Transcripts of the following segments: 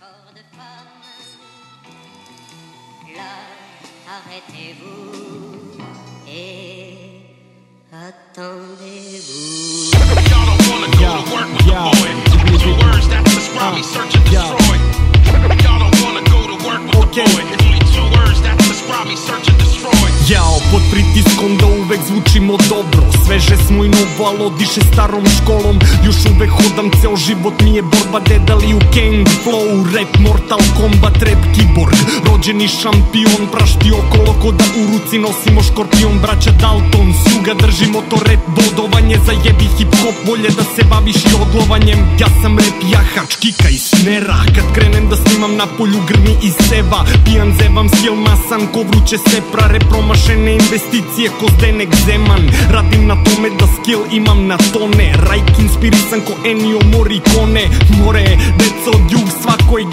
corps de femme. Là, arrêtez-vous et attendez-vous. Y'all don't wanna go Yeah, to work with yeah. the boy. Two words that describe me, search and yeah. destroy. Y'all don't wanna go to work with Okay. the boy. It's only two words that describe me, search and destroy. Jao, pod pritiskom da uvek zvučimo dobro Sveže smo i novo, ali odiše starom školom. Još uvek hodam, ceo život mi je borba Dedali u Kang. Flow, rap, Mortal Kombat, rap, Kiborg Rođeni šampion, prašti okolo ko da u ruci nosimo škorpion. Braća Dalton, suga, držimo to rap bodovanje Zajebi hip hop, bolje da se baviš i odlovanjem Ja sam rap jahač, kika i snera Kad krenem da snimam na polju grmi i seva Pijan zevam skill masan ko vruće sepra Rep promašene investicije ko Zdenek Zeman. Radim na tome da skill imam na tone. Rajk inspirisan ko Ennio Morricone. More, deca od jug svako je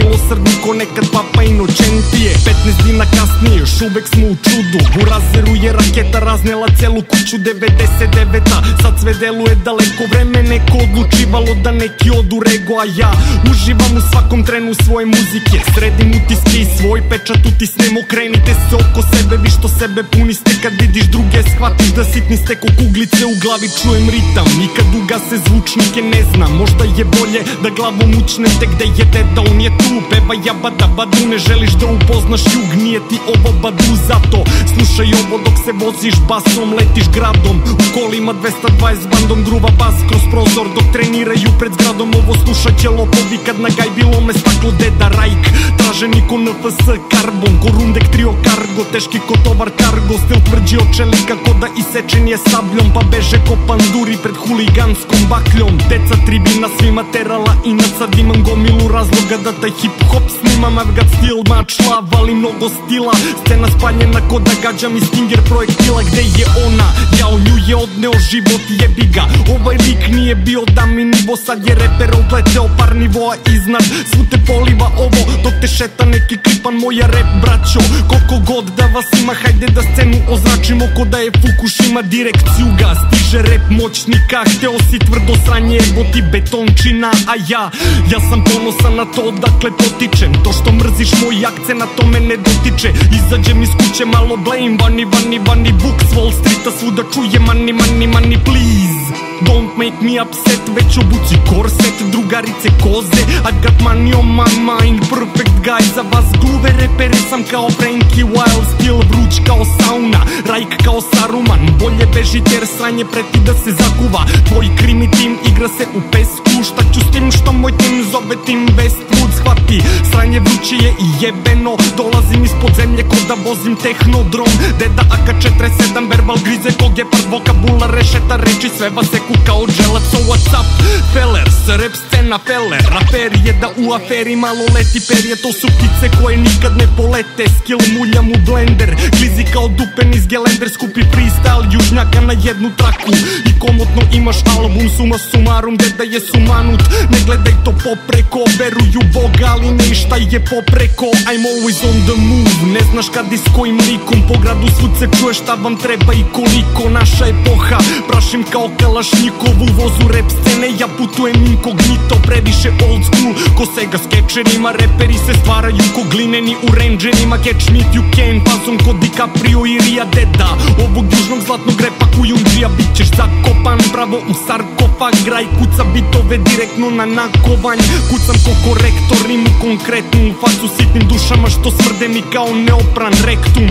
genije Nemilosrdni ko nekad papa inočentije 15 dina kasnije još uvek smo u čudu. U razeru je raketa raznela celu kuću 99-a Sad sve deluje daleko vreme neko odlučivalo da neki odu rego A ja uživam u svakom trenu svoje muzike. Sredim utiske i svoj pečat utisnem. Okrenite se oko sebe, vi što sebe puniste. Kad vidiš druge shvatiš da sitni ste ko kuglice u glavi Čujem ritam. I kad ugase zvučnike ne znam Možda je bolje da glavom učnem te gde je deda On je tu, peva jabada badu Ne želiš da upoznaš jug, nije ti ovo badu Zato slušaj ovo dok se voziš basom Letiš gradom, кол има 220 бандом грува бас. Кроз прозор Док тренирају пред зградом ово слуша ќе лопови Кад на гај било ме стакло деда Рајк. Тражени ко НФС карбон Корундек трио карго. Тешки ко товар карго Стел тврджи од челик како да исечен е сабљом Па беже ко пандури пред хулиганском баклјом. Деца трибина свима терала и над димам го милу разлога да тај хип-хоп снимам I've got стил мачлав вали много стила. Сцена спањена ко да гаджам и стингер проектила Где е она? ја њу е од odneo život jebi ga. Ovaj lik nije bio da mi nivo Sad je reper opleteo par nivoa iznad. Svu te poliva ovo dok te šeta neki klipan moja rap braćo. Koliko god da vas ima hajde da scenu označimo. Ko da je Fukushima direkciju ga. Stiže rap moćnika Hteo si tvrdo sranje evo ti betončina A ja, ja sam ponosan na to odakle potičem. To što mrziš moj akcent na to me ne dotiče. Izađem iz kuće malo blame Vani, vani, vani, books Wall Streeta Svuda čuje money, money, money, please. Don't make me upset, već obuci korset Drugarice koze, I got money on my mind Perfect guy za vas gluve repere Sam kao Frankie Wild, still vruć kao sauna Rajk kao Saruman, bolje bežite jer sranje preti da se zakuva. Tvoj krimi tim igra se u pesku. Šta ću s tim što moj tim zove tim Westwood Shvati, sranje vruće je i jebeno. Dolazim ispod zemlje ko da vozim tehnodrom. Deda AK-47, verbal grize ko gepard Vokabular rešeta. Reči sve vas seku kao dželac So what's up, felers, rap scena feller Afer je da u aferi malo leti perje To su ptice koje nikad ne polete Skill muljam u blender. Glizi kao dupen iz gelender Skupi freestyle južnjaka na jednu traku. I komotno imaš album suma sumarum Deda je sumanut, ne gledaj to popreko Veruju Boga, ali ne i šta je popreko. I'm always on the move Ne znaš kad i s kojim likom. Po gradu svud se čuje šta vam treba i koliko. Naša epoha, prašim kao kalašnjikov U vozu rap scene. Ja putujem inkognito Previše old school, ko sega skečerima Reperi se stvaraju ko glineni u rangerima Catch me if you can, fazom ko DiCaprio i Ria Deda. Ovog južnog zlatnog repa kujundžija Bit ćeš zakopan, bravo u sarkofag Graj kuca bitove direktno na nakovanj. Kucam ko korektor, rimu konkretnu U facu. Sitnim dušama što smrde mi kao neopran rektum.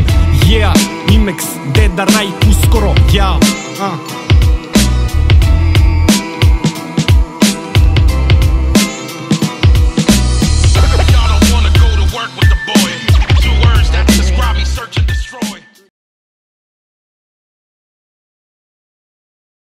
Yeah, Imex, Deda, Rajk, uskoro, ja, a